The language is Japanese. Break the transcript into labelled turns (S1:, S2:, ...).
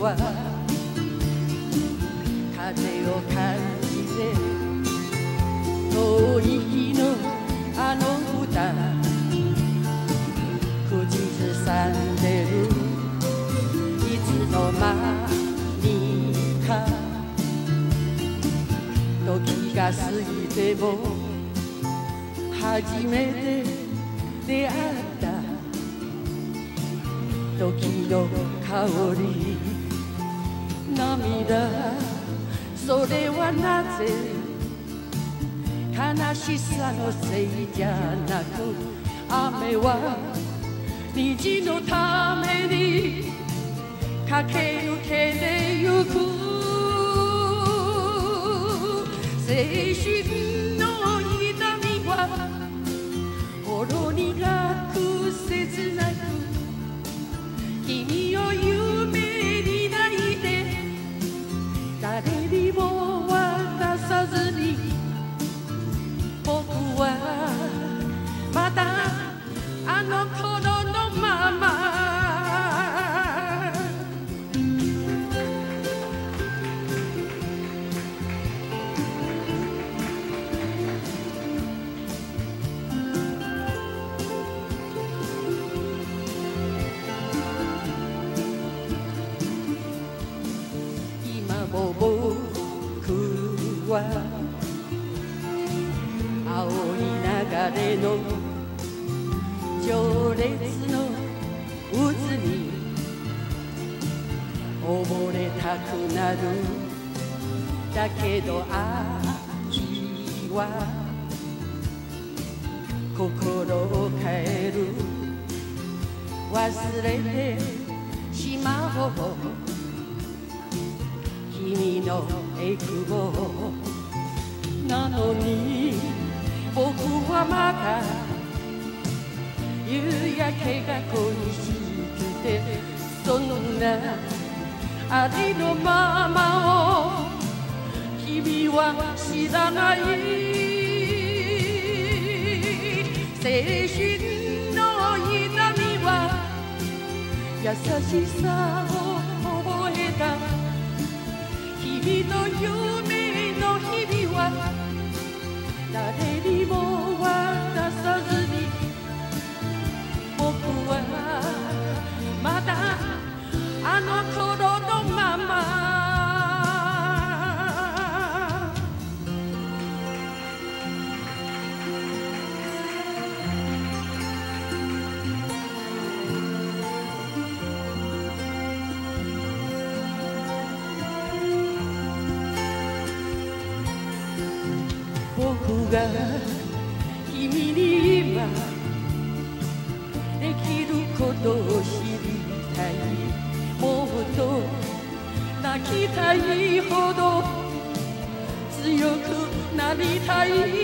S1: は風を感じて遠い日のあの歌口ずさんでるいつの間にか時が過ぎても初めて出会った時の香り。涙。それはなぜ？悲しさのせいじゃなく雨は虹のために駆け抜けてゆく。青春あの頃のまま。今も僕は青い流れの情熱の渦に溺れたくなるだけど秋は心を変える忘れてしまおう君のエクボなのに僕はまだ夕焼けが恋しくてそんなありのままを君は知らない。青春の痛みは優しさを覚えた君の夢の日々は誰にが君に今できることを知りたい。もっと泣きたいほど強くなりたい。